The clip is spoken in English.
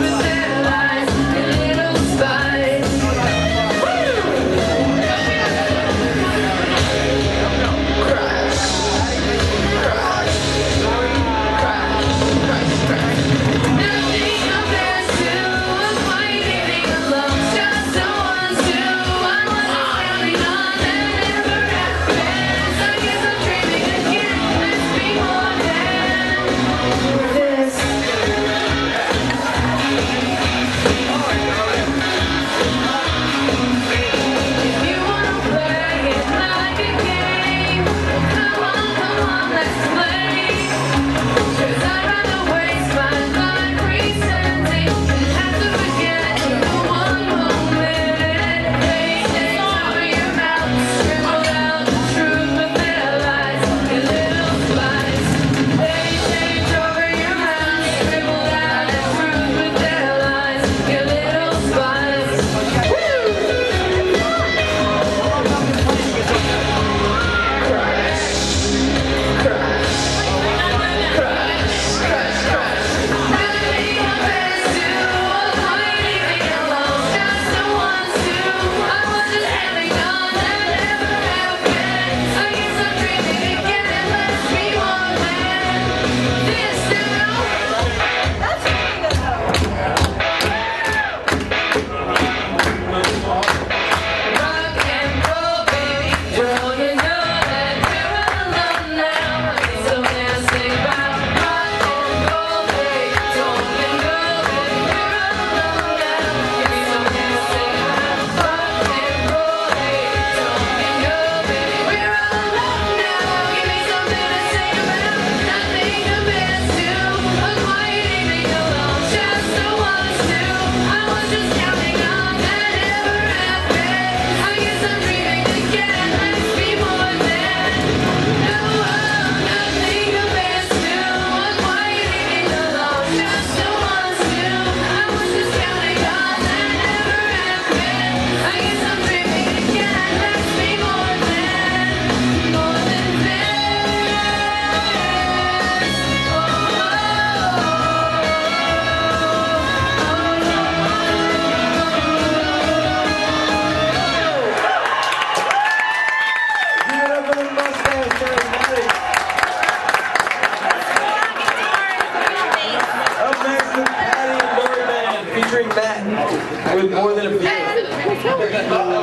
네. Let's go. With more than a few.